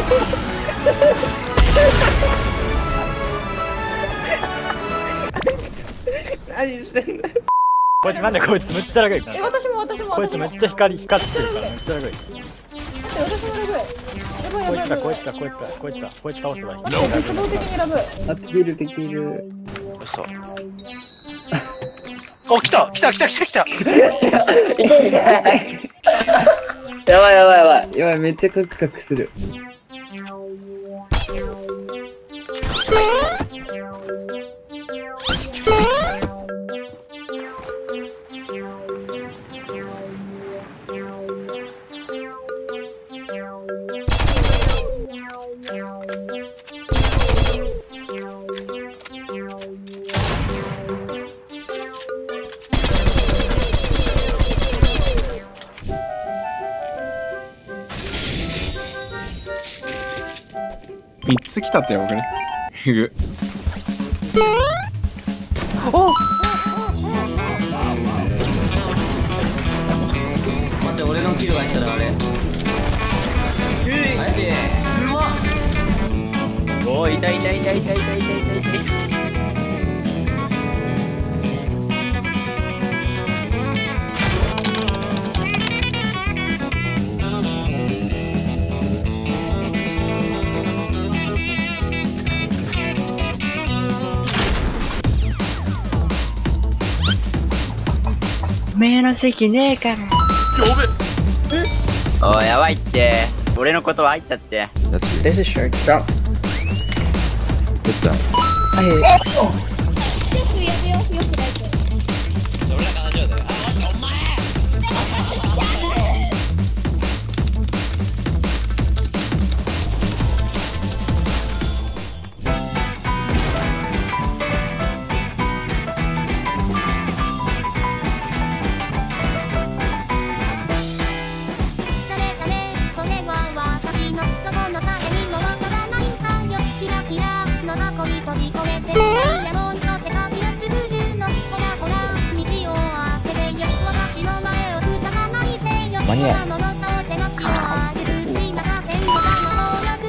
何してんだよこいつなんでこいつめっちゃラグいえ私も私もこいつめっちゃ光光ってる。からめっちゃラグい。私もラグいやばいやばいこいつだこいつだこいつだこいつだ。こい。つ倒せばい。い。絶望的にラグあビルできる嘘お来た来た来た来た来た。やばいやばいやばい。やばいめっちゃカクカクする Oh! 三つ来たってやばくね。ふぐ。待って俺のキルが入ったらあれ。マジおーいたいたいたいたいたいたいたい目の席ねえからおやばい。って俺のことは入ったって There's a shark drop あえ誰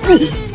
你